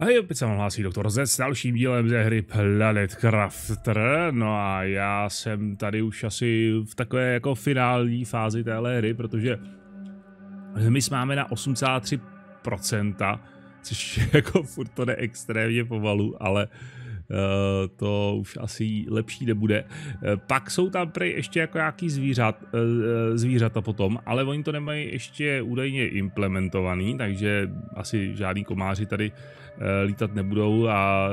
A opět se vám hlásí doktor Z s dalším dílem ze hry Planet Crafter. No a já jsem tady už asi v takové jako finální fázi téhle hry, protože my máme na 8,3%, což jako furt to extrémně pomalu, ale Uh, to už asi lepší nebude. Uh, pak jsou tam prej ještě jako nějaký zvířat, uh, zvířata potom, ale oni to nemají ještě údajně implementovaný, takže asi žádný komáři tady lítat nebudou a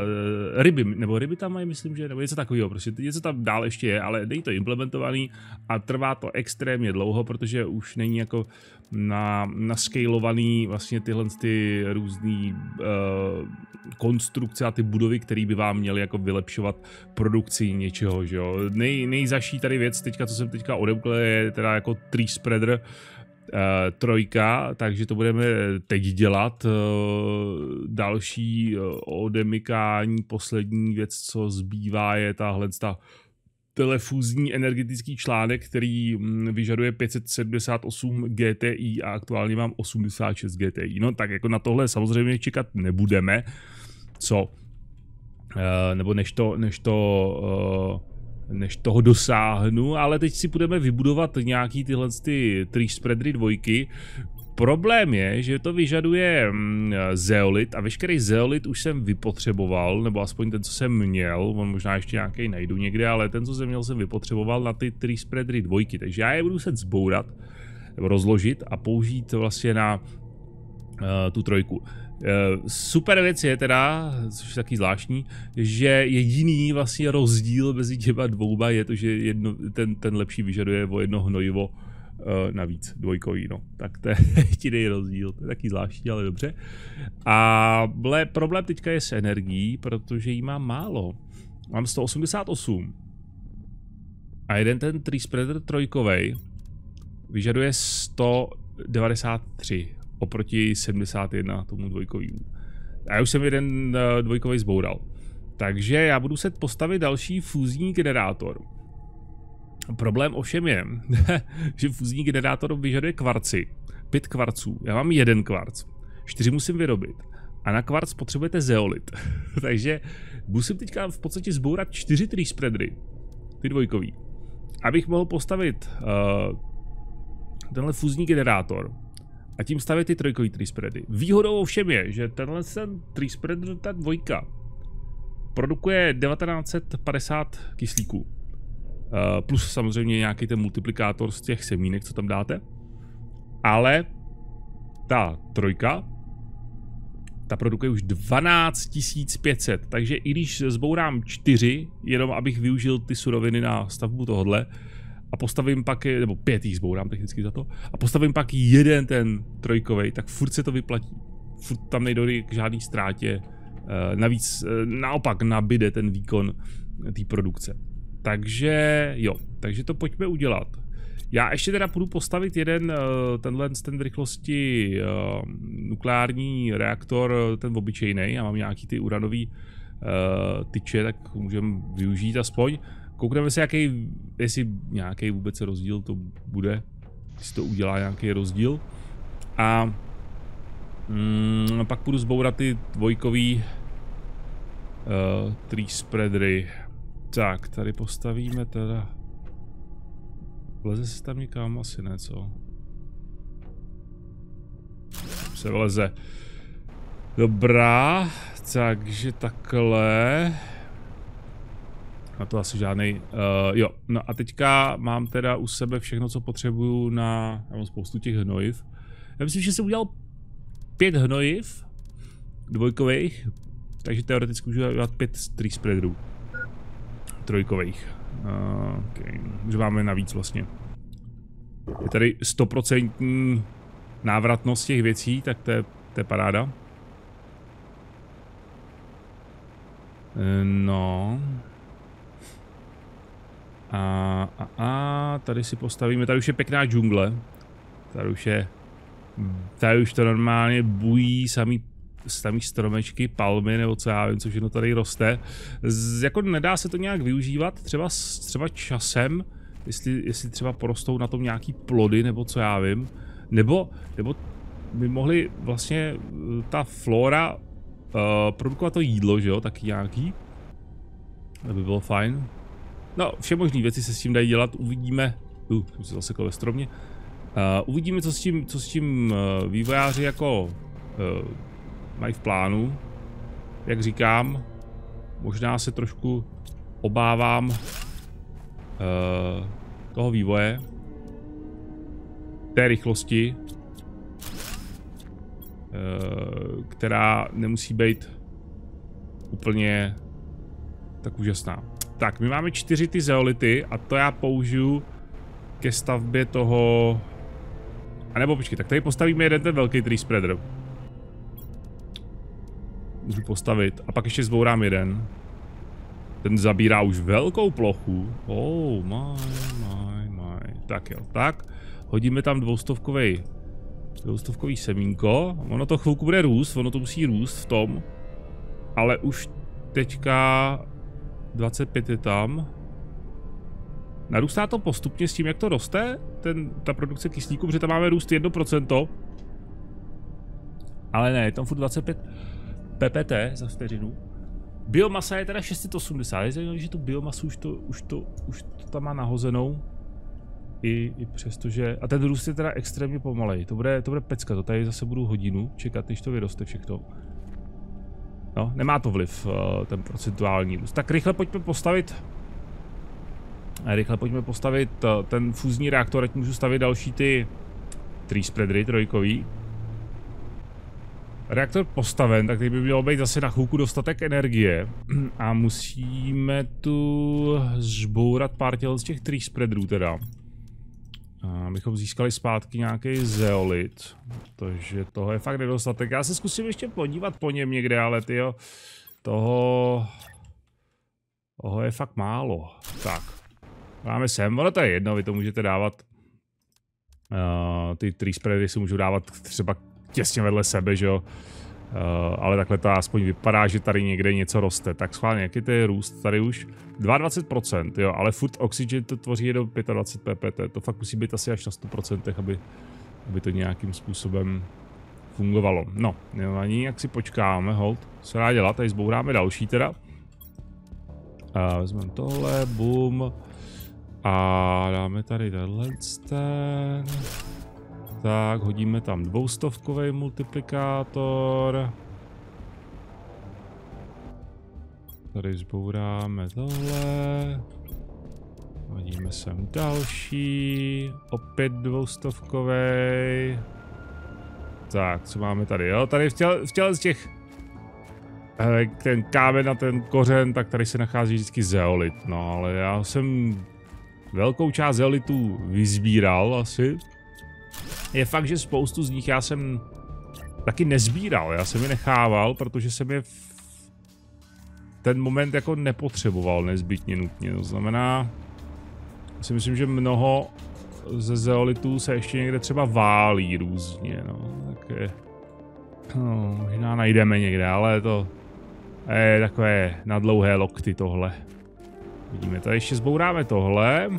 ryby, nebo ryby tam mají, myslím, že, nebo něco takového, prostě něco tam dál ještě je, ale není to implementovaný a trvá to extrémně dlouho, protože už není jako na, naskalovaný vlastně tyhle ty různé uh, konstrukce a ty budovy, které by vám měly jako vylepšovat produkci něčeho, že jo. Nej, nejzaší tady věc teďka, co jsem teďka odemkl, je teda jako tree spreader, uh, trojka, takže to budeme teď dělat. Uh, další uh, odemykání, poslední věc, co zbývá, je tahle ta telefuzní energetický článek, který mm, vyžaduje 578 GTI a aktuálně mám 86 GTI. No tak jako na tohle samozřejmě čekat nebudeme. Co? Eh, nebo než to, než to eh, než toho dosáhnu, ale teď si budeme vybudovat nějaký tyhle ty tree spreadery dvojky, Problém je, že to vyžaduje mm, zeolit a veškerý zeolit už jsem vypotřeboval, nebo aspoň ten, co jsem měl, on možná ještě nějaký najdu někde, ale ten, co jsem měl, jsem vypotřeboval na ty tree spreadery dvojky, takže já je budu muset zbourat, rozložit a použít vlastně na uh, tu trojku. Uh, super věc je teda, což je taky zvláštní, že jediný vlastně rozdíl mezi těma dvouma je to, že jedno, ten, ten lepší vyžaduje o jedno hnojivo uh, navíc, dvojkový, no. Tak to je jediný rozdíl, to je taky zvláštní, ale dobře. A ble, problém teďka je s energií, protože jí mám málo. Mám 188. A jeden ten tree spreader trojkovej vyžaduje 193 oproti 71 tomu dvojkovému. A já už jsem jeden uh, dvojkový zboural. Takže já budu se postavit další fúzní generátor. Problém ovšem je, že fuzní generátor vyžaduje kvarci. Pět kvarců. Já mám jeden kvarc. Čtyři musím vyrobit. A na kvarc potřebujete zeolit. Takže musím teďka v podstatě zbourat čtyři tree spreadery. Ty dvojkový. Abych mohl postavit uh, tenhle fuzní generátor a tím stavět ty trojkový tree spready. Výhodou ovšem je, že tenhle ten tree spreader, ta dvojka, produkuje 1950 kyslíků. Uh, plus samozřejmě nějaký ten multiplikátor z těch semínek, co tam dáte. Ale ta trojka, ta produkuje už 12 500, takže i když zbourám 4, jenom abych využil ty suroviny na stavbu tohodle, a postavím pak, nebo pět jich zbourám technicky za to, a postavím pak jeden ten trojkový, tak furt se to vyplatí. Furt tam nejde k žádný ztrátě. Uh, navíc uh, naopak nabide ten výkon té produkce. Takže jo, takže to pojďme udělat. Já ještě teda půjdu postavit jeden, eh, tenhle ten rychlosti nukleární reaktor, ten obyčejný. Já mám nějaký ty uranový tyče, tak můžeme využít aspoň. Koukneme se, jaký, jestli nějaký vůbec rozdíl to bude, jestli to udělá nějaký rozdíl. A mm, pak půjdu zbourat ty dvojkový uh, tree spreadery. Tak, tady postavíme teda... Vleze se tam někam? Asi ne, co? Se vleze. Dobrá, takže takhle. Na to asi žádný. Uh, jo, no a teďka mám teda u sebe všechno, co potřebuju na... Já mám spoustu těch hnojiv. Já myslím, že jsem udělal pět hnojiv. Dvojkových. Takže teoreticky můžu udělat pět tree spreaderů trojkových. Uh, okay. Že máme navíc vlastně. Je tady stoprocentní návratnost těch věcí, tak to je, to je paráda. No. A, a, a tady si postavíme, tady už je pěkná džungle. Tady už je, tady už to normálně bují samý samý stromečky, palmy nebo co já vím, co všechno tady roste. Z, jako nedá se to nějak využívat, třeba, třeba časem, jestli, jestli třeba porostou na tom nějaký plody nebo co já vím. Nebo, nebo by mohli vlastně ta flora produkovat to jídlo, že jo, taky nějaký. To by bylo fajn. No, vše možné věci se s tím dají dělat, uvidíme. Uh, jsem se zase ve stromě. Uh, uvidíme, co s tím, co s tím uh, vývojáři jako uh, mají v plánu. Jak říkám, možná se trošku obávám uh, toho vývoje, té rychlosti, uh, která nemusí být úplně tak úžasná. Tak, my máme čtyři ty zeolity a to já použiju ke stavbě toho... A nebo počkej, tak tady postavíme jeden ten velký tree spreader. Můžu postavit a pak ještě zbourám jeden. Ten zabírá už velkou plochu. Oh my, my, my. Tak jo, tak. Hodíme tam dvoustovkový dvoustovkový semínko. Ono to chvilku bude růst, ono to musí růst v tom. Ale už teďka 25 je tam. Narůstá to postupně s tím, jak to roste, ten, ta produkce kyslíku, protože tam máme růst 1%. Ale ne, je tam furt 25 ppt za vteřinu. Biomasa je teda 680, je zajímavé, že tu biomasu už to, už to, už to tam má nahozenou. I, i přesto, že... A ten růst je teda extrémně pomalej. To bude, to bude pecka, to tady zase budu hodinu čekat, než to vyroste všechno. No, nemá to vliv, uh, ten procentuální růst. Tak rychle pojďme postavit Rychle pojďme postavit uh, ten fúzní reaktor, ať můžu stavit další ty tree spreadery trojkový. Reaktor postaven, tak teď by mělo být zase na chvilku dostatek energie. A musíme tu zbourat pár těl z těch tree spreaderů teda abychom získali zpátky nějaký zeolit, protože toho je fakt nedostatek. Já se zkusím ještě podívat po něm někde, ale tyjo, toho, toho je fakt málo. Tak, máme sem, ono to je jedno, vy to můžete dávat, uh, ty tree spready si můžu dávat třeba těsně vedle sebe, že jo. Uh, ale takhle to aspoň vypadá, že tady někde něco roste. Tak schválně, jaký to je růst tady už? 22%, jo, ale food oxygen to tvoří do 25 ppt. To fakt musí být asi až na 100%, aby, aby to nějakým způsobem fungovalo. No, ani jak si počkáme, hold, co dá dělat, tady zbouráme další teda. A vezmeme tohle, boom. A dáme tady tenhle ten. Tak, hodíme tam dvoustovkový multiplikátor. Tady zbouráme tohle. Hodíme sem další. Opět dvoustovkový. Tak, co máme tady? Jo, tady v těle, z těch ten kámen a ten kořen, tak tady se nachází vždycky zeolit. No, ale já jsem velkou část zeolitů vyzbíral asi. Je fakt, že spoustu z nich já jsem taky nezbíral, já jsem je nechával, protože jsem je v ten moment jako nepotřeboval nezbytně nutně, to znamená, si myslím, že mnoho ze zeolitů se ještě někde třeba válí různě, no, tak je, no, možná najdeme někde, ale to je takové na dlouhé lokty tohle. Vidíme, tady ještě zbouráme tohle.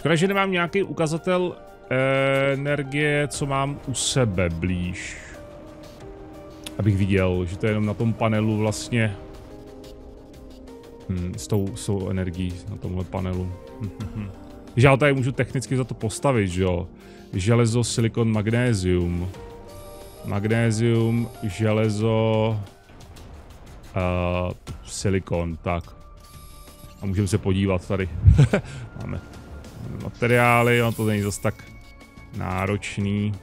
Škoda, že nemám nějaký ukazatel eh, energie, co mám u sebe blíž. Abych viděl, že to je jenom na tom panelu vlastně. Hmm, s, tou, s tou energií na tomhle panelu. že já tady můžu technicky za to postavit, že jo. Železo, silikon, magnézium. Magnézium, železo, uh, silikon, tak. A můžeme se podívat tady. Máme materiály, on to není zase tak náročný.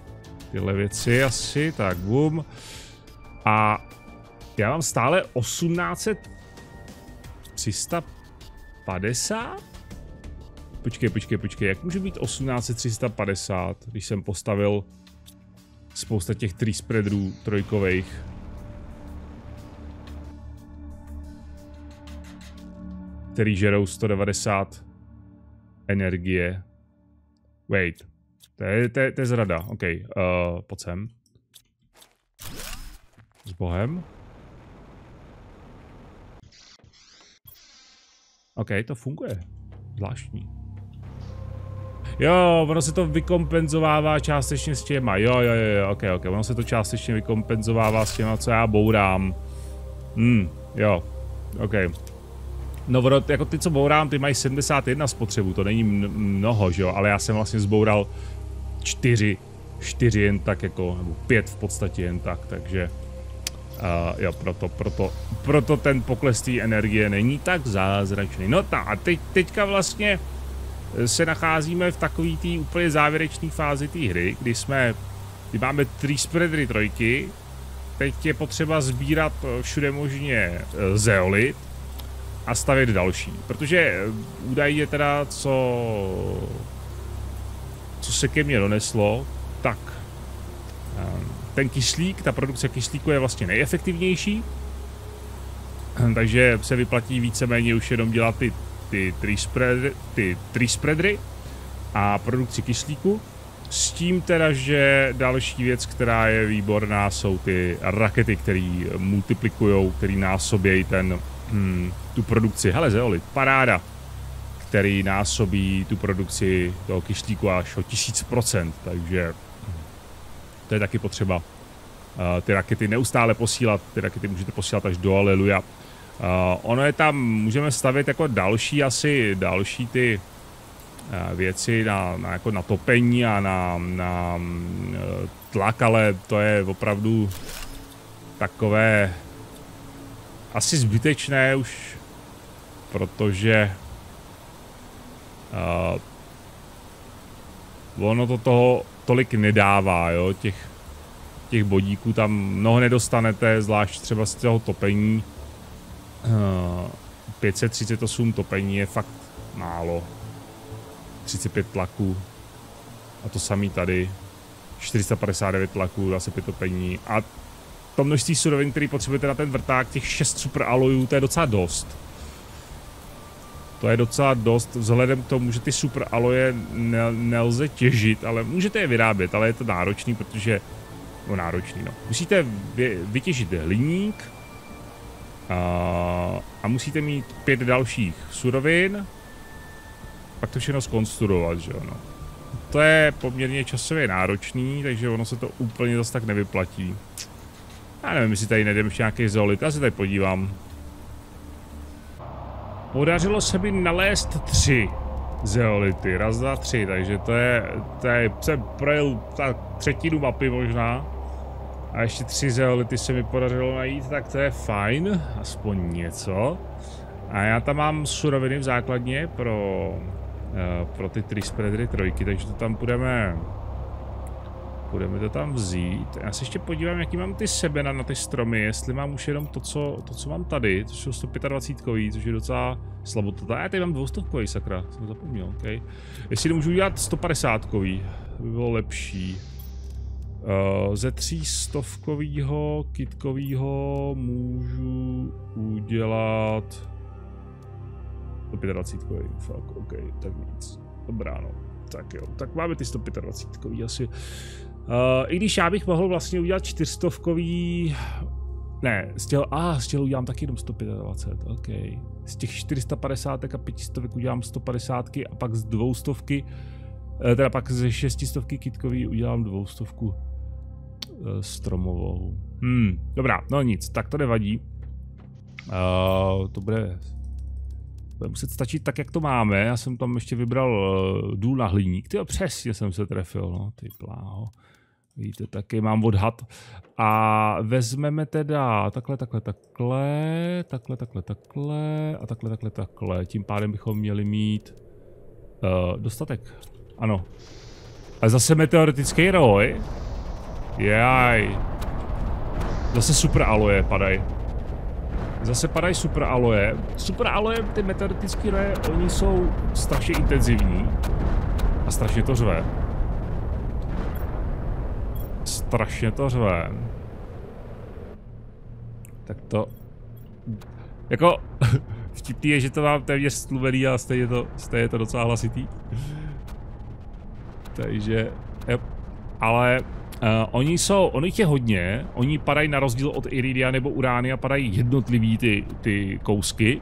Tyhle věci asi, tak bum. A já mám stále 1800 350? Počkej, počkej, počkej, jak může být 18350, když jsem postavil spousta těch tree spreaderů trojkových? Který žerou 190 energie. Wait. To je, to je, to je zrada. OK, uh, pojď sem. S bohem. OK, to funguje. Zvláštní. Jo, ono se to vykompenzovává částečně s těma. Jo, jo, jo, jo, ok, ok. Ono se to částečně vykompenzovává s těma, co já bourám. Hmm, jo, ok. No, jako ty, co bourám, ty mají 71 spotřebu, to není mnoho, že jo, ale já jsem vlastně zboural 4, 4 jen tak jako, nebo 5 v podstatě jen tak, takže... Uh, jo, proto, proto, proto ten pokles té energie není tak zázračný. No ta, a teď, teďka vlastně se nacházíme v takové té úplně závěrečné fázi té hry, kdy jsme, kdy máme tři spreadery trojky, teď je potřeba sbírat eh, všude možně eh, zeolit a stavět další, protože eh, údajně teda, co, co se ke mně doneslo, tak ten kyslík, ta produkce kyslíku je vlastně nejefektivnější, takže se vyplatí víceméně už jenom dělat ty ty tree, spread, ty tree spreadery a produkci kyslíku. S tím teda, že další věc, která je výborná, jsou ty rakety, které multiplikují, které násobějí ten, hmm, tu produkci. Hele, zeolit, paráda, který násobí tu produkci toho kyslíku až o 1000%, takže to je taky potřeba uh, ty rakety neustále posílat, ty rakety můžete posílat až do Aleluja Uh, ono je tam, můžeme stavit jako další asi, další ty uh, věci na, na, jako na topení a na, na tlak, ale to je opravdu takové asi zbytečné už, protože uh, ono to toho tolik nedává, jo, těch, těch bodíků tam mnoho nedostanete, zvlášť třeba z toho topení, 538 topení je fakt málo. 35 tlaků. A to samý tady. 459 tlaků, zase 5 topení. A to množství surovin, který potřebujete na ten vrták, těch 6 super alojů, to je docela dost. To je docela dost, vzhledem k tomu, že ty super aloje ne, nelze těžit, ale můžete je vyrábět, ale je to náročný, protože... No náročný, no. Musíte vy, vytěžit hliník, a, a musíte mít pět dalších surovin, pak to všechno skonstruovat, že ano. To je poměrně časově náročný, takže ono se to úplně zase tak nevyplatí. Já nevím, jestli tady najdeme nějaký zolit, já se tady podívám. Podařilo se mi nalézt tři zeolity, raz, dva, tři, takže to je, to je, jsem projel tak třetinu mapy možná. A ještě tři zeolity se mi podařilo najít, tak to je fajn, aspoň něco. A já tam mám suroviny v základně pro, uh, pro ty tree spreadery trojky, takže to tam budeme Budeme to tam vzít. Já se ještě podívám, jaký mám ty sebena na ty stromy, jestli mám už jenom to, co, to, co mám tady, to jsou 125 kový, což je docela slabota. Já tady mám 200 kový, sakra, jsem zapomněl, ok. Jestli můžu udělat 150 kový, by bylo lepší. Uh, ze třístovkovýho kitkovýho můžu udělat 125 fakt, ok, tak víc. Dobrá, no. Tak jo, tak máme ty 125 asi. Uh, I když já bych mohl vlastně udělat čtyřstovkový... Ne, z těho, a ah, z těho udělám taky jenom 125, ok. Z těch 450 a 500 udělám 150 a pak z dvoustovky, eh, teda pak ze šestistovky kitkový udělám dvoustovku uh, stromovou. Hmm, dobrá, no nic, tak to nevadí. Uh, to bude, bude muset stačit tak, jak to máme. Já jsem tam ještě vybral uh, důl na hliník. Ty přesně jsem se trefil, no, ty pláho. Víte, taky mám odhad. A vezmeme teda takhle, takhle, takhle, takhle, takhle, takhle a takhle, takhle, takhle. Tím pádem bychom měli mít uh, dostatek. Ano. A zase meteoretický roj. Jaj. Zase super aloe padají. Zase padají super aloe. Super aloe, ty meteoritické roje, oni jsou strašně intenzivní. A strašně to řve. Strašně to řve. Tak to... Jako... Vtipný je, že to mám téměř stluvený a stejně to, stejně to docela hlasitý. Takže... Yep. Ale Uh, oni jsou, on jich je hodně, oni padají na rozdíl od Iridia nebo Urány a padají jednotlivý ty, ty kousky.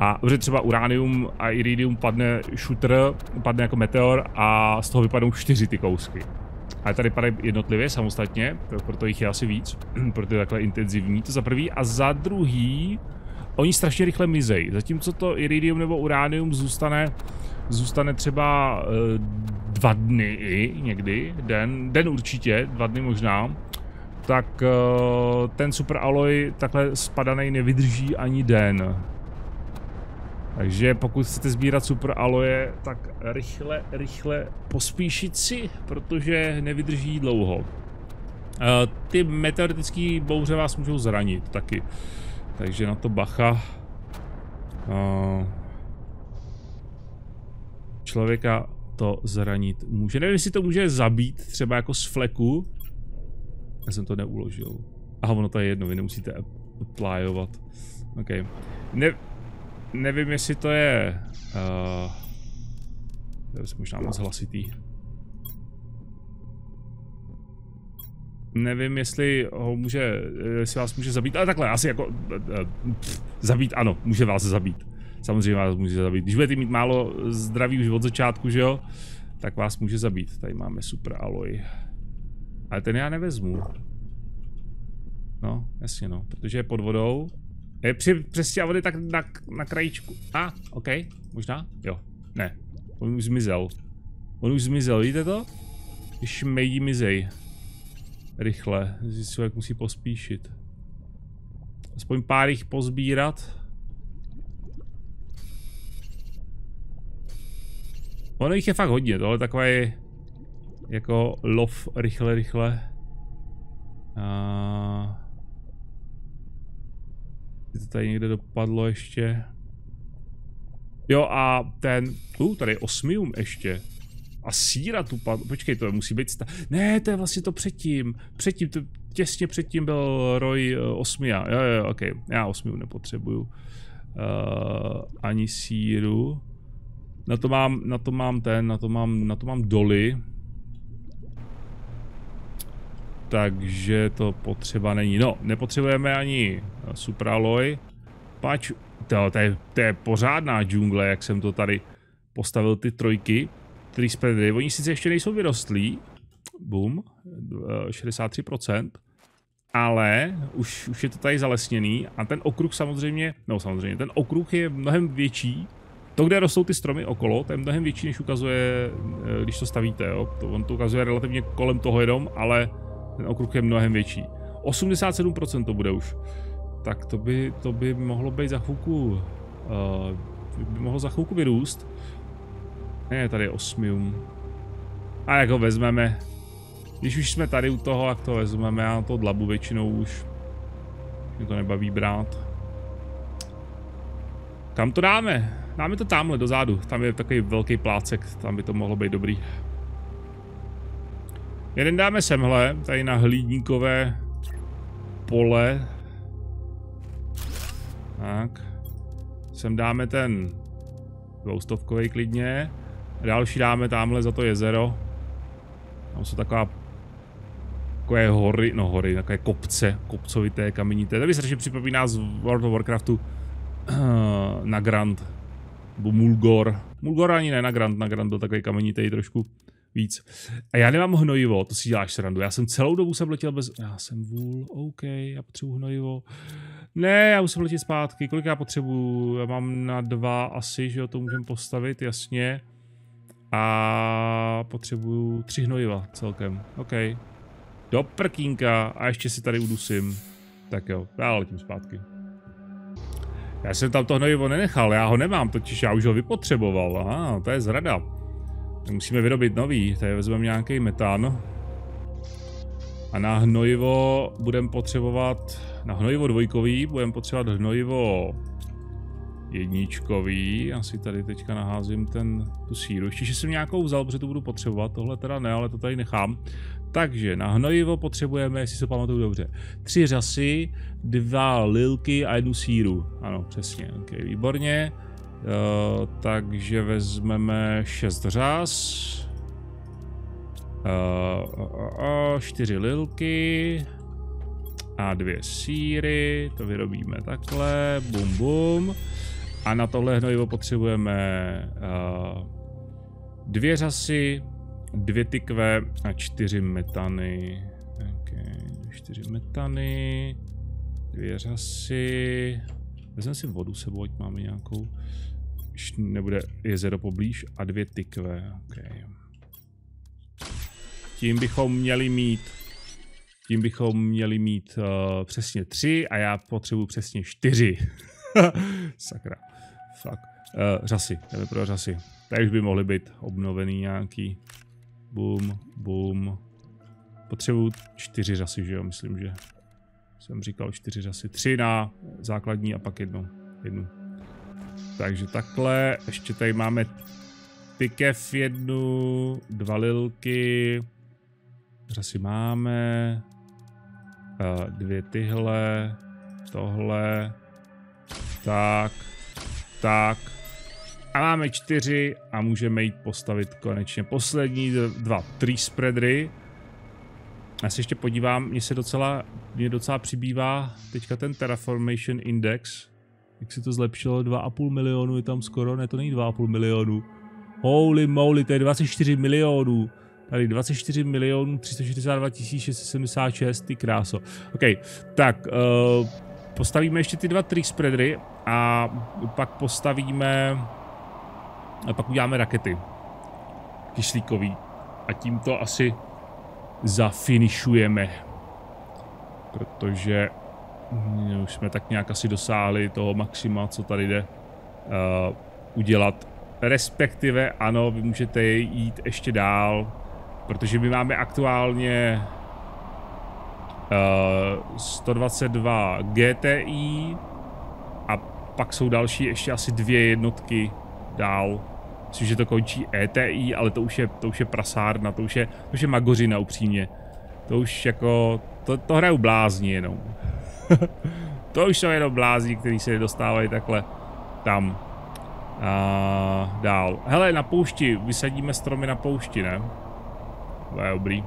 A protože třeba uránium a iridium padne shooter, padne jako meteor a z toho vypadnou čtyři ty kousky. Ale tady padají jednotlivě, samostatně, proto jich je asi víc, proto je takhle intenzivní, to za prvý. A za druhý, oni strašně rychle mizejí. Zatímco to iridium nebo uránium zůstane, zůstane třeba e, dva dny i někdy, den, den určitě, dva dny možná, tak e, ten super alloy takhle spadaný nevydrží ani den. Takže pokud chcete sbírat super aloje, tak rychle, rychle pospíšit si, protože nevydrží dlouho. Uh, ty meteoritické bouře vás můžou zranit taky. Takže na to bacha. Uh, člověka to zranit může. Nevím, jestli to může zabít třeba jako z fleku. Já jsem to neuložil. Aha, ono to je jedno, vy nemusíte applyovat. OK. Ne, nevím, jestli to je... Uh, to je možná moc hlasitý. Nevím, jestli ho může, jestli vás může zabít, ale takhle, asi jako, uh, pff, zabít, ano, může vás zabít. Samozřejmě vás může zabít. Když budete mít málo zdraví už od začátku, že jo, tak vás může zabít. Tady máme super aloj. Ale ten já nevezmu. No, jasně no, protože je pod vodou. Je při přestěha vody tak na, na krajíčku. A, ah, OK, možná? Jo, ne. On už zmizel. On už zmizel, víte to? Když mejdí mizej. Rychle, člověk musí pospíšit. Aspoň pár jich pozbírat. Ono jich je fakt hodně, tohle takový jako lov rychle, rychle. A... To tady někde dopadlo ještě. Jo a ten, uh, tady je osmium ještě. A síra tu padl, počkej, to musí být sta... Ne, to je vlastně to předtím, předtím, to těsně předtím byl Roy uh, osmia, jo, jo, ok, já osmium nepotřebuju. Uh, ani síru. Na to mám, na to mám ten, na to mám, na to mám doly takže to potřeba není. No, nepotřebujeme ani supraloj, pač, to, to, je, to je pořádná džungle, jak jsem to tady postavil ty trojky, který spready, oni sice ještě nejsou vyrostlí, boom, 63%, ale už, už je to tady zalesněný a ten okruh samozřejmě, no samozřejmě, ten okruh je mnohem větší, to, kde rostou ty stromy okolo, to je mnohem větší, než ukazuje, eh, když to stavíte, jo. To, on to ukazuje relativně kolem toho jenom, ale ten okruh je mnohem větší. 87% to bude už. Tak to by, to by mohlo být za chvilku, uh, by mohlo za chvilku vyrůst. Ne, tady je osmium. A jak ho vezmeme? Když už jsme tady u toho, jak to vezmeme, já to dlabu většinou už. Mě to nebaví brát. Kam to dáme? Dáme to tamhle dozadu, tam je takový velký plácek, tam by to mohlo být dobrý. Jeden dáme semhle, tady na hlídníkové pole. Tak. Sem dáme ten dvoustovkový klidně. A další dáme tamhle za to jezero. Tam jsou taková takové hory, no hory, takové kopce, kopcovité, kamenité. To mi strašně připomíná z World of Warcraftu na Grand. Nebo Mulgor. Mulgor ani ne na Grand, na Grand byl takový kamenitý trošku víc. A já nemám hnojivo, to si děláš srandu. Já jsem celou dobu jsem letěl bez... Já jsem vůl, OK, já potřebuji hnojivo. Ne, já musím letět zpátky. Kolik já potřebuju? Já mám na dva asi, že jo, to můžeme postavit, jasně. A potřebuju tři hnojiva celkem. OK. Do prkínka a ještě si tady udusím. Tak jo, já letím zpátky. Já jsem tam to hnojivo nenechal, já ho nemám, totiž já už ho vypotřeboval. Aha, to je zrada. Musíme vyrobit nový, tady vezmeme nějaký metan. A na hnojivo budeme potřebovat, na hnojivo dvojkový budeme potřebovat hnojivo jedničkový. Asi tady teďka naházím ten, tu síru. Ještě, že jsem nějakou vzal, protože to budu potřebovat. Tohle teda ne, ale to tady nechám. Takže na hnojivo potřebujeme, jestli se pamatuju dobře, tři řasy, dva lilky a jednu síru. Ano, přesně. Okay, výborně. Uh, takže vezmeme 6 řas. Uh, uh, uh, 4 lilky. A dvě síry. To vyrobíme takhle. Bum bum. A na tohle hnojivo potřebujeme uh, dvě řasy, dvě tykve a čtyři metany. Okay, čtyři metany, dvě řasy. Vezmeme si vodu sebou, ať máme nějakou. Nebude jezero poblíž a dvě tykve. Okay. Tím bychom měli mít tím bychom měli mít uh, přesně tři a já potřebuji přesně čtyři. Sakra. Fuck. Uh, řasy, jdeme pro řasy. Tady už by mohly být obnovený nějaký. Boom, boom. Potřebuji čtyři řasy, že jo, myslím, že jsem říkal čtyři řasy. Tři na základní a pak jednu. jednu. Takže takhle, ještě tady máme pikev jednu, dva lilky, řasy máme, dvě tyhle, tohle, tak, tak. A máme čtyři a můžeme jít postavit konečně poslední dva tree spreadery. Já se ještě podívám, mně se docela, mně docela přibývá teďka ten Terraformation Index. Jak se to zlepšilo, 2,5 milionu je tam skoro, ne to není 2,5 milionu. Holy moly, to je 24 milionů. Tady 24 milionů 362 676, ty kráso. OK, tak uh, postavíme ještě ty dva tree spreadery a pak postavíme a pak uděláme rakety. Kyslíkový. A tím to asi zafinišujeme. Protože už jsme tak nějak asi dosáhli toho maxima, co tady jde uh, udělat. Respektive ano, vy můžete jít ještě dál, protože my máme aktuálně uh, 122 GTI a pak jsou další ještě asi dvě jednotky dál. Myslím, že to končí ETI, ale to už je, to už je prasárna, to už je, to už je magořina upřímně. To už jako, to, to hrajou blázni jenom. to už jsou jenom blázni, kteří se dostávají takhle tam. A dál. Hele, na poušti, vysadíme stromy na poušti, ne? To je dobrý.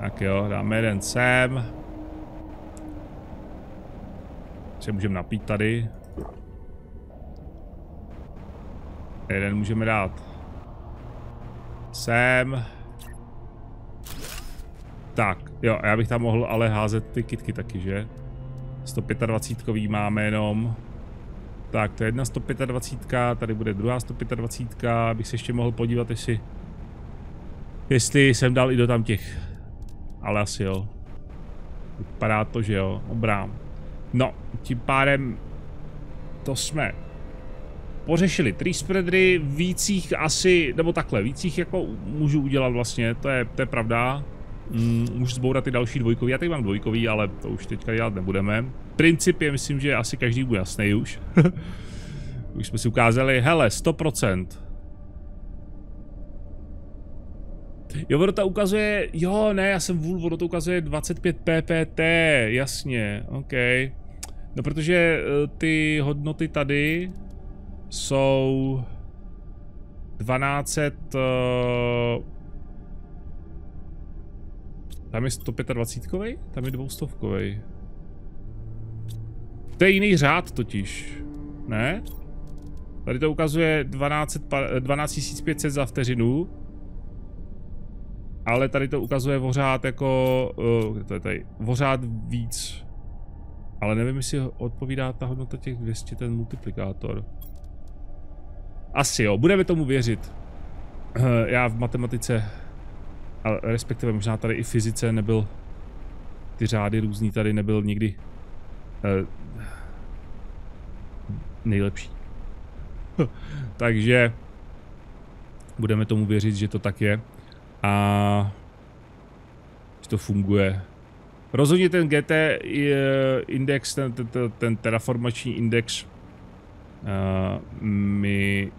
Tak jo, dáme jeden sem. Se můžeme napít tady. Jeden můžeme dát. Sem. Tak, jo, já bych tam mohl ale házet ty kitky taky, že? 125 máme jenom. Tak, to je jedna 125, tady bude druhá 125, abych se ještě mohl podívat, jestli... Jestli jsem dal i do tam těch. Ale asi jo. Vypadá to, že jo. Dobrá. No, tím pádem to jsme pořešili tree spreadery, vících asi, nebo takhle, vících jako můžu udělat vlastně, to je, to je pravda. Mm, můžu zbourat ty další dvojkový, já tady mám dvojkový, ale to už teďka dělat nebudeme. Princip je, myslím, že asi každý bude jasný už. už jsme si ukázali, hele, 100%. Jo, ono to ukazuje, jo, ne, já jsem vůl, ono to ukazuje 25 ppt, jasně, OK. No protože uh, ty hodnoty tady jsou 1200, uh, tam je 125 tam je 200 -kovej. To je jiný řád totiž, ne? Tady to ukazuje 12, 12 500 za vteřinu. Ale tady to ukazuje vořád jako, uh, to je tady, vořád víc. Ale nevím, jestli odpovídá ta hodnota těch 200, ten multiplikátor. Asi jo, budeme tomu věřit. Uh, já v matematice, a respektive možná tady i fyzice nebyl, ty řády různý tady nebyl nikdy uh, nejlepší. Takže budeme tomu věřit, že to tak je a že to funguje. Rozhodně ten GT index, ten, ten, ten terraformační index uh, mi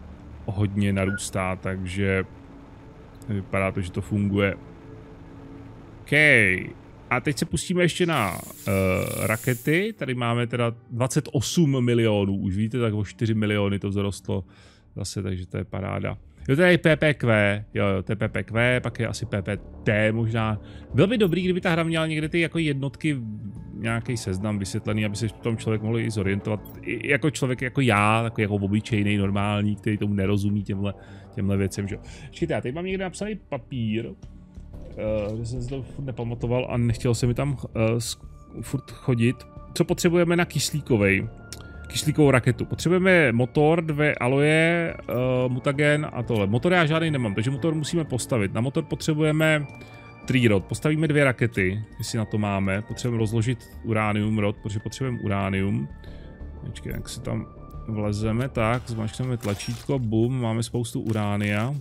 hodně narůstá, takže vypadá to, že to funguje. OK. A teď se pustíme ještě na uh, rakety. Tady máme teda 28 milionů, už víte, tak o 4 miliony to vzrostlo zase, takže to je paráda. Jo, to je PPQ, jo, jo, to je PPQ, pak je asi PPT možná. Bylo by dobrý, kdyby ta hra měla někde ty jako jednotky nějaký seznam vysvětlený, aby se v tom člověk mohl i zorientovat. I jako člověk jako já, takový jako obyčejný, normální, který tomu nerozumí těmhle, těmhle věcem. Že? Počkejte, já tady mám někde napsaný papír, uh, že jsem si to furt nepamatoval a nechtěl se mi tam uh, furt chodit. Co potřebujeme na kyslíkovej? kyslíkovou raketu. Potřebujeme motor, dvě aloje, uh, mutagen a tohle. Motor já žádný nemám, takže motor musíme postavit. Na motor potřebujeme rod. Postavíme dvě rakety, jestli na to máme. Potřebujeme rozložit uránium rod, protože potřebujeme uránium. Počkej, jak si tam vlezeme, tak, zmačkneme tlačítko, bum, máme spoustu uránia.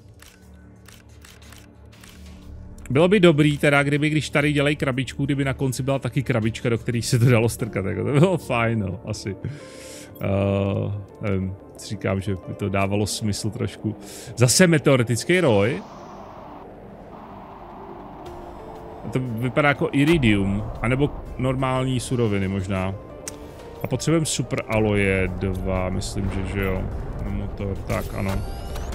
Bylo by dobrý teda, kdyby, když tady dělají krabičku, kdyby na konci byla taky krabička, do které se to dalo strkat, jako to bylo fajn, no, asi. Uh, nevím, říkám, že by to dávalo smysl trošku. Zase meteoretický roj. To vypadá jako iridium, anebo normální suroviny možná. A potřebujeme super aloje 2, myslím, že, že jo. Motor, tak ano.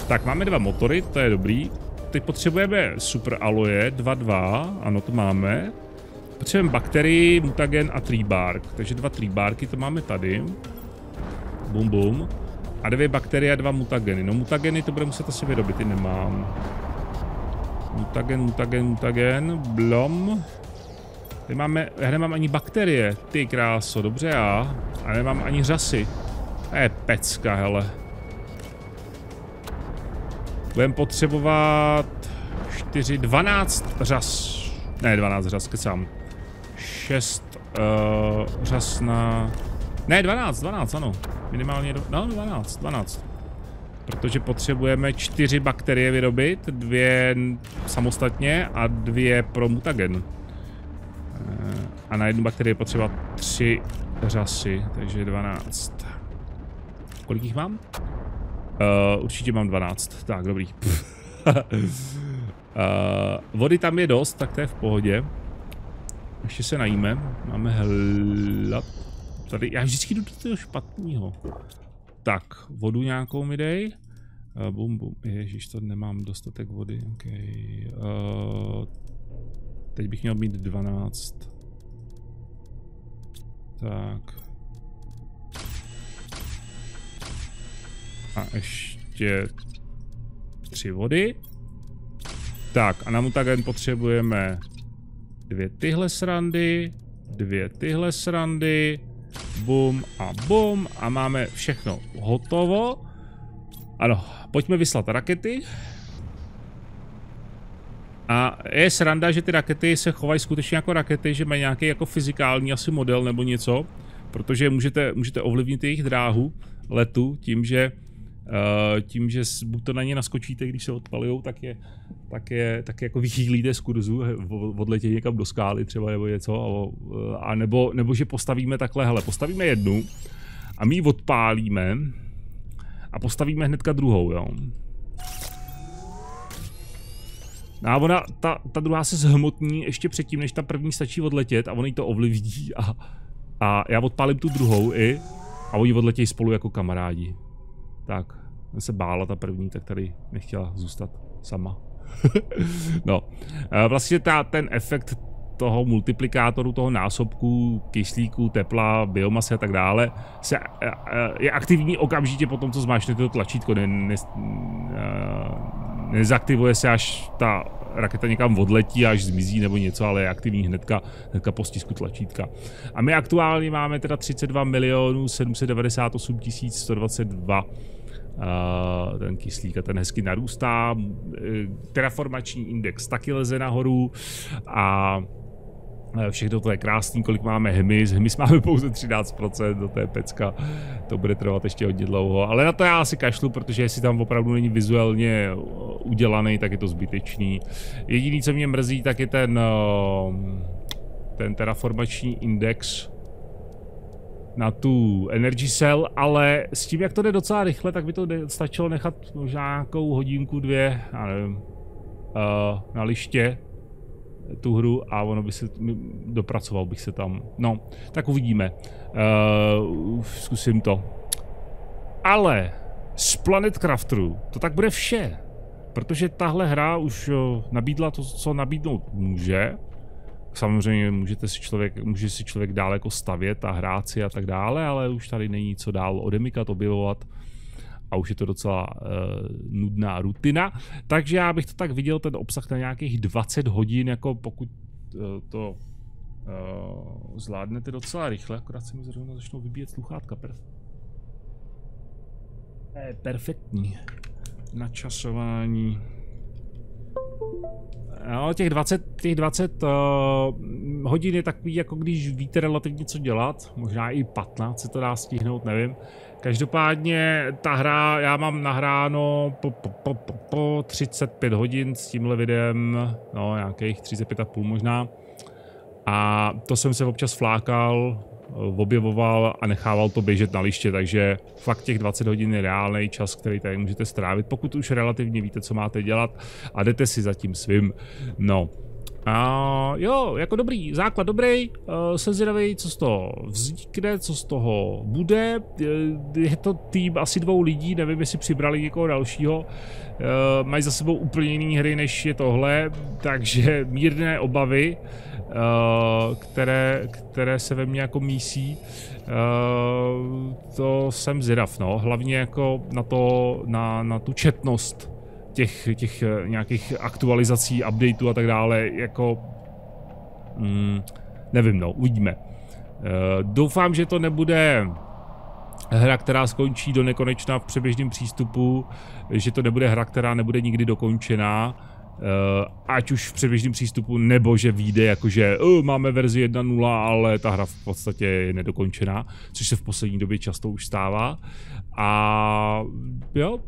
Tak máme dva motory, to je dobrý. Teď potřebujeme super aloje 2-2, ano to máme. Potřebujeme bakterii, mutagen a treebark, takže dva treebarky to máme tady. Bum bum. A dvě bakterie a dva mutageny. No mutageny to bude muset asi vyrobit, ty nemám. Mutagen, mutagen, mutagen, blom. Tady máme, já nemám ani bakterie, ty kráso, dobře já. A nemám ani řasy. To je pecka, hele. Budeme potřebovat 4, 12 řas. Ne, 12 řas, kecám. 6 uh, řas na... Ne, 12, 12, ano. Minimálně, do... no 12, 12. Protože potřebujeme čtyři bakterie vyrobit, dvě samostatně a dvě pro mutagen. Eh, a na jednu bakterii je potřeba tři řasy, takže 12. Kolik jich mám? Uh, určitě mám 12. Tak, dobrý. uh, vody tam je dost, tak to je v pohodě. Ještě se najíme. Máme hlad. Tady, já vždycky jdu do toho špatného. Tak, vodu nějakou mi dej. Uh, bum, bum. Ježíš, to nemám dostatek vody. Okay. Uh, teď bych měl mít 12. Tak. A ještě tři vody. Tak a na mutagen potřebujeme dvě tyhle srandy, dvě tyhle srandy, bum a bum a máme všechno hotovo. Ano, pojďme vyslat rakety. A je sranda, že ty rakety se chovají skutečně jako rakety, že mají nějaký jako fyzikální asi model nebo něco, protože můžete, můžete ovlivnit jejich dráhu letu tím, že tím, že buď to na ně naskočíte, když se odpalujou, tak je, tak je, tak je jako vychýlíte z kurzu, odletě někam do skály třeba nebo něco, a, a nebo, nebo že postavíme takhle, hele, postavíme jednu a my ji odpálíme a postavíme hnedka druhou, jo. No a ona, ta, ta druhá se zhmotní ještě předtím, než ta první stačí odletět a ona to ovlivní a, a já odpálím tu druhou i a oni odletějí spolu jako kamarádi. Tak, se bála ta první, tak tady nechtěla zůstat sama. no, vlastně ta, ten efekt toho multiplikátoru, toho násobku, kyslíku, tepla, biomasy a tak dále, se, je aktivní okamžitě po tom, co zmášnete to tlačítko. Ne, ne, nezaktivuje se, až ta raketa někam odletí, až zmizí nebo něco, ale je aktivní hnedka, hnedka po stisku tlačítka. A my aktuálně máme teda 32 milionů 798 122 Uh, ten kyslík a ten hezky narůstá. Terraformační index taky leze nahoru a Všechno to je krásný, kolik máme hmyz. Hmyz máme pouze 13% do té pecka. To bude trvat ještě hodně dlouho. Ale na to já asi kašlu, protože jestli tam opravdu není vizuálně udělaný, tak je to zbytečný. Jediný, co mě mrzí, tak je ten, ten terraformační index na tu Energy Cell, ale s tím, jak to jde docela rychle, tak by to stačilo nechat možná nějakou hodinku, dvě, já nevím, uh, na liště tu hru a ono by se, dopracoval bych se tam. No, tak uvidíme. Uh, zkusím to. Ale z Planet Crafteru to tak bude vše. Protože tahle hra už nabídla to, co nabídnout může. Samozřejmě můžete si člověk, může si člověk dál jako stavět a hrát si a tak dále, ale už tady není co dál odemykat, objevovat a už je to docela uh, nudná rutina. Takže já bych to tak viděl, ten obsah na nějakých 20 hodin, jako pokud uh, to uh, zvládnete docela rychle, akorát se mi zrovna začnou vybíjet sluchátka. Perf- je perfektní. Načasování. No, těch 20, těch 20 uh, hodin je takový, jako když víte relativně co dělat, možná i 15 se to dá stihnout, nevím. Každopádně ta hra, já mám nahráno po, po, po, po, po 35 hodin s tímhle videem, no nějakých 35,5 možná. A to jsem se občas flákal, objevoval a nechával to běžet na liště, takže fakt těch 20 hodin je reálný čas, který tady můžete strávit, pokud už relativně víte, co máte dělat a jdete si za tím svým. No, a jo, jako dobrý, základ dobrý, uh, jsem zvědavý, co z toho vznikne, co z toho bude. Je to tým asi dvou lidí, nevím, jestli přibrali někoho dalšího. Uh, mají za sebou úplně jiné hry, než je tohle, takže mírné obavy, které, které se ve mně jako mísí. Uh, to jsem zvědav, no. Hlavně jako na to, na, na tu četnost těch, těch eh, nějakých aktualizací, updateů a tak dále, jako... Mm, nevím, no, uvidíme. Doufám, že to nebude hra, která skončí do nekonečna v přeběžném přístupu, že to nebude hra, která nebude nikdy dokončená, ať už v předběžném přístupu, nebo že vyjde jakože uh, máme verzi 1.0, ale ta hra v podstatě je nedokončená, což se v poslední době často už stává. A jo,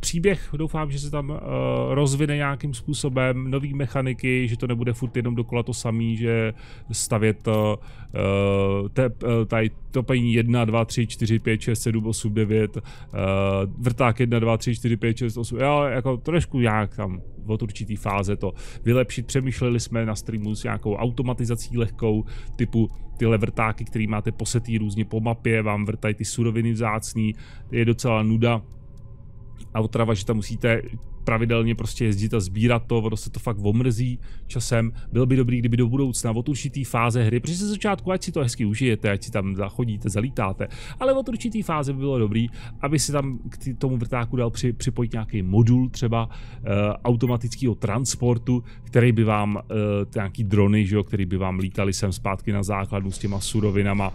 příběh doufám, že se tam uh, rozvine nějakým způsobem, nový mechaniky, že to nebude furt jenom dokola to samý, že stavět uh, te, uh, tady topení 1, 2, 3, 4, 5, 6, 7, 8, 9, uh, vrták 1, 2, 3, 4, 5, 6, 8, jo, jako trošku nějak tam od určitý fáze to vylepšit. Přemýšleli jsme na streamu s nějakou automatizací lehkou, typu tyhle vrtáky, které máte posetý různě po mapě, vám vrtají ty suroviny vzácný, je docela nuda a otrava, že tam musíte pravidelně prostě jezdit a sbírat to, ono se to fakt omrzí časem. Bylo by dobrý, kdyby do budoucna od určitý fáze hry, protože se začátku, ať si to hezky užijete, ať si tam zachodíte, zalítáte, ale od určitý fáze by bylo dobrý, aby si tam k tomu vrtáku dal při, připojit nějaký modul třeba uh, automatického transportu, který by vám, uh, nějaký drony, že jo, který by vám lítali sem zpátky na základnu s těma surovinama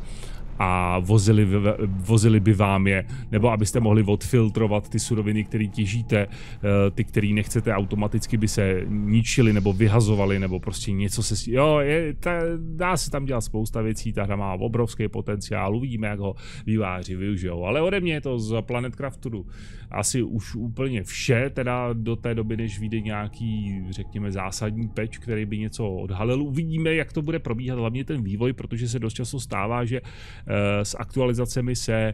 a vozili, vozili by vám je, nebo abyste mohli odfiltrovat ty suroviny, které těžíte, eh, ty, které nechcete, automaticky by se ničili nebo vyhazovali, nebo prostě něco se... Jo, je, ta, dá se tam dělat spousta věcí, ta hra má obrovský potenciál, uvidíme, jak ho výváři využijou. Ale ode mě je to z Planet Craftu asi už úplně vše, teda do té doby, než vyjde nějaký, řekněme, zásadní peč, který by něco odhalil. Uvidíme, jak to bude probíhat, hlavně ten vývoj, protože se dost často stává, že Eh, s aktualizacemi se, eh,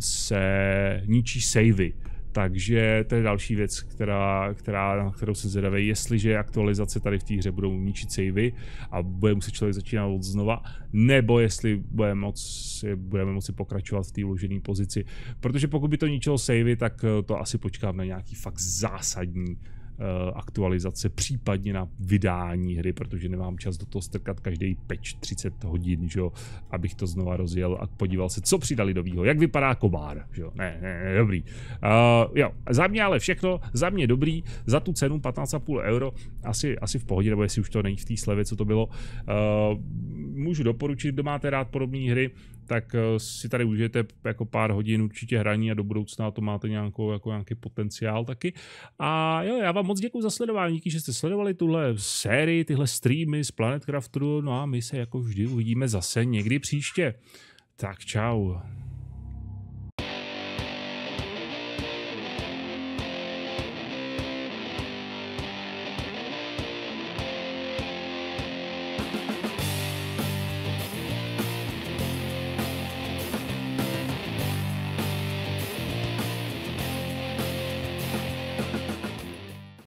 se ničí savey. Takže to je další věc, která, která, na kterou se zvědavý, jestliže aktualizace tady v té hře budou ničit savey a bude muset člověk začínat od znova, nebo jestli budeme, moc, budeme moci pokračovat v té uložené pozici. Protože pokud by to ničilo savey, tak eh, to asi počkáme na nějaký fakt zásadní aktualizace, případně na vydání hry, protože nemám čas do toho strkat každý patch 30 hodin, že jo, abych to znova rozjel a podíval se, co přidali novýho, jak vypadá komár, že jo, ne, ne, ne dobrý. Uh, jo, za mě ale všechno, za mě dobrý, za tu cenu 15,5 euro, asi, asi v pohodě, nebo jestli už to není v té slevě, co to bylo. Uh, můžu doporučit, kdo máte rád podobné hry, tak eh, si tady užijete jako pár hodin určitě hraní a do budoucna to máte nějakou, jako nějaký potenciál taky. A jo, já vám moc děkuji za sledování, díky, že jste sledovali tuhle sérii, tyhle streamy z Planetcraftu, no a my se jako vždy uvidíme zase někdy příště. Tak čau.